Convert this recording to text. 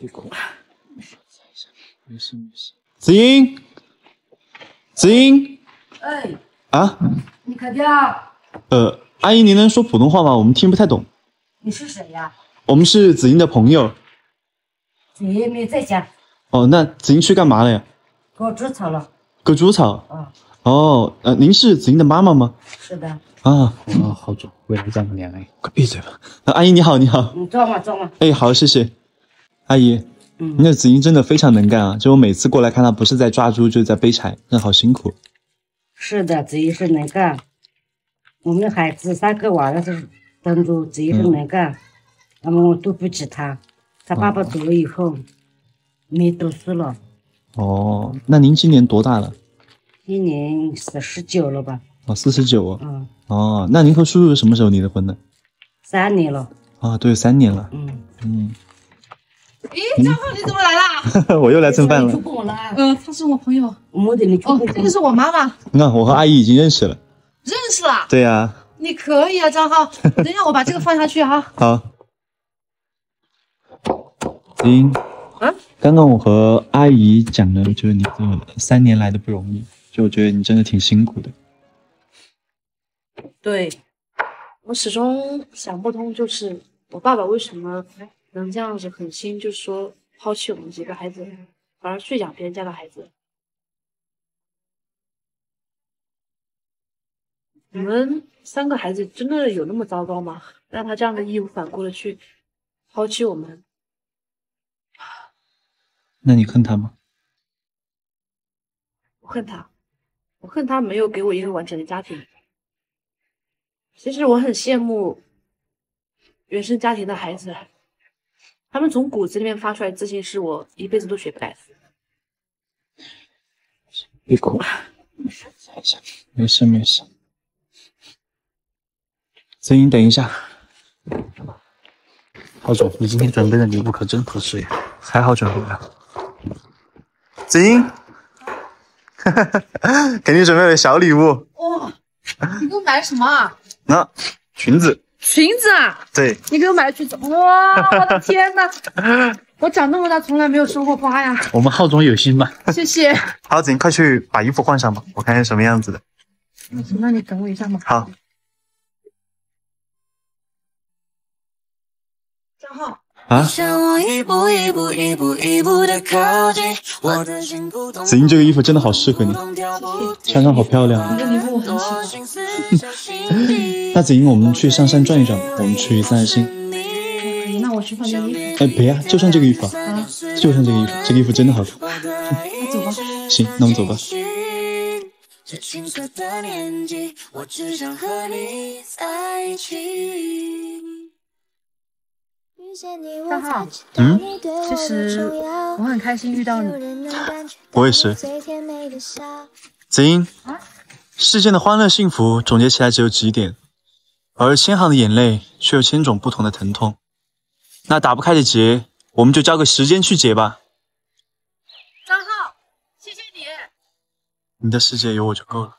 别哭，没事没事没事。子英，子英，哎，啊，你看见啊？呃，阿姨，您能说普通话吗？我们听不太懂。你是谁呀？我们是子英的朋友。子英没在家，哦，那子英去干嘛了呀？割猪草了。割猪草。啊，哦，呃，您是子英的妈妈吗？是的。啊，哦，好久未来丈母娘哎，快闭嘴吧。呃阿姨你好，你好。你坐嘛，坐嘛。哎，好，谢谢。阿姨，嗯那子英真的非常能干啊！就我每次过来看她，不是在抓猪，就是在背柴，真的好辛苦。是的，子怡是能干。我们的孩子三个娃儿是等着子怡是能干，那么我对不起他。他爸爸走了以后，没读书了，哦，那您今年多大了？今年四十九了吧？哦，四十九。嗯，哦，那您和叔叔什么时候离的婚呢？三年了。啊，对，三年了。嗯，嗯，咦，张浩，你怎么来啦？我又来蹭饭了你出。宫了啊？呃，她是我朋友。没得你出哦，这个是我妈妈，那我和阿姨已经认识了。认识了。对呀、你可以啊，张浩。等一下，我把这个放下去哈。好。子英，啊，刚刚我和阿姨讲了，就是你这三年来的不容易，就我觉得你真的挺辛苦的。对，我始终想不通，就是我爸爸为什么能这样子狠心，就说抛弃我们几个孩子，反而去养别人家的孩子。你们三个孩子真的有那么糟糕吗？让他这样的义无反顾的去抛弃我们？那你恨他吗？我恨他，我恨他没有给我一个完整的家庭。其实我很羡慕原生家庭的孩子，他们从骨子里面发出来的自信是我一辈子都学不来的。别哭，没事没事。子英，等一下，浩总，你今天准备的礼物可真合适呀。还好准备了。子英，给你准备了小礼物，哇、你给我买了什么啊？那裙子，裙子啊！对，你给我买的裙子，哇！我的天呐，我长那么大从来没有收过花呀！我们浩总有心吧。谢谢。好，子英，快去把衣服换上吧，我看看什么样子的。那你等我一下嘛。好，张浩，啊，向我一步一步一步一步的靠近，我的心扑通子英这个衣服真的好适合你，穿上好漂亮 那子英，我们去上山转一转，我们去散散心。那我去换件衣服。哎，别啊，就穿这个衣服啊，啊，就穿这个衣服，这个衣服真的好看。那走吧。行，那我们走吧。这青涩的年纪，我只想和你在一起。张浩，嗯，其实我很开心遇到你。我也是。子英，世间的欢乐幸福总结起来只有几点，而千行的眼泪却有千种不同的疼痛。那打不开的结，我们就交给时间去解吧。张浩，谢谢你。你的世界有我就够了。